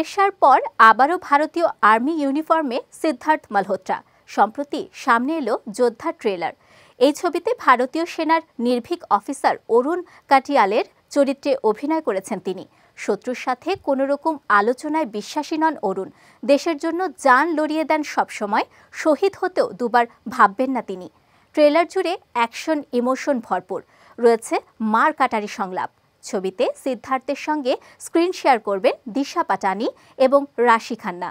শেরশার পর আবারও ভারতীয় আর্মি ইউনিফর্মে সিদ্ধার্থ মালহোত্রা। সম্প্রতি সামনে এলো যোদ্ধা ট্রেলার। এই ছবিতে ভারতীয় সেনার নির্ভীক অফিসার অরুণ কাটিয়ালের চরিত্রে অভিনয় করেছেন তিনি। শত্রুর সাথে কোনো রকম আলোচনায় বিশ্বাসী নন অরুণ। দেশের জন্য যান লড়িয়ে দেন সবসময়, শহীদ হতেও দুবার ভাববেন না তিনি। ট্রেলার জুড়ে অ্যাকশন, ইমোশন ভরপুর। রয়েছে মার কাটারি সংলাপ। ছবিতে সিদ্ধার্থের সঙ্গে স্ক্রিন শেয়ার করবেন দিশা পাটানি এবং রাশি খান্না।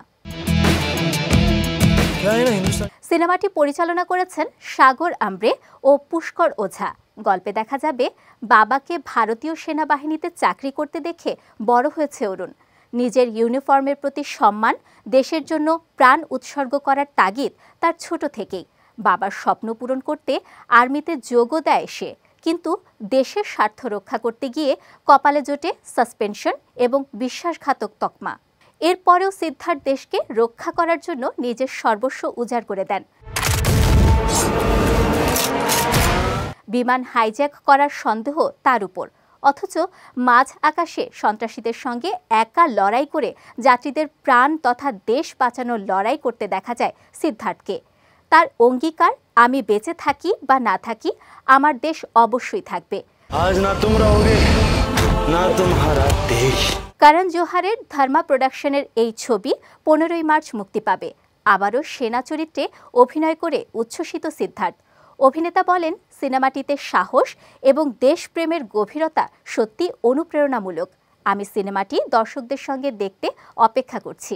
সিনেমাটি পরিচালনা করেছেন সাগর আম্ব্রে ও পুষ্কর ওঝা। গল্পে দেখা যাবে, বাবাকে ভারতীয় সেনাবাহিনীতে চাকরি করতে দেখে বড় হয়েছে অরুণ। নিজের ইউনিফর্মের প্রতি সম্মান, দেশের জন্য প্রাণ উৎসর্গ করার তাগিদ তার ছোট থেকেই। বাবার স্বপ্ন পূরণ করতে আর্মিতে যোগও দেয় সে। কিন্তু দেশের স্বার্থ রক্ষা করতে গিয়ে কপালে জোটে সাসপেনশন এবং বিশ্বাসঘাতক তকমা। এরপরেও সিদ্ধার্থ দেশকে রক্ষা করার জন্য নিজের সর্বস্ব উজাড় করে দেন। বিমান হাইজ্যাক করার সন্দেহ তার উপর। অথচ মাঝ আকাশে সন্ত্রাসীদের সঙ্গে একা লড়াই করে যাত্রীদের প্রাণ তথা দেশ বাঁচানোর লড়াই করতে দেখা যায় সিদ্ধার্থকে। তার অঙ্গীকার আমি বেঁচে থাকি বা না থাকি আমার দেশ অবশ্যই থাকবে। কারণ জোহারের ধর্মা প্রোডাকশনের এই ছবি পনেরোই মার্চ মুক্তি পাবে। আবারও সেনা চরিত্রে অভিনয় করে উচ্ছ্বসিত সিদ্ধার্থ। অভিনেতা বলেন সিনেমাটিতে সাহস এবং দেশপ্রেমের গভীরতা সত্যি অনুপ্রেরণামূলক। আমি সিনেমাটি দর্শকদের সঙ্গে দেখতে অপেক্ষা করছি।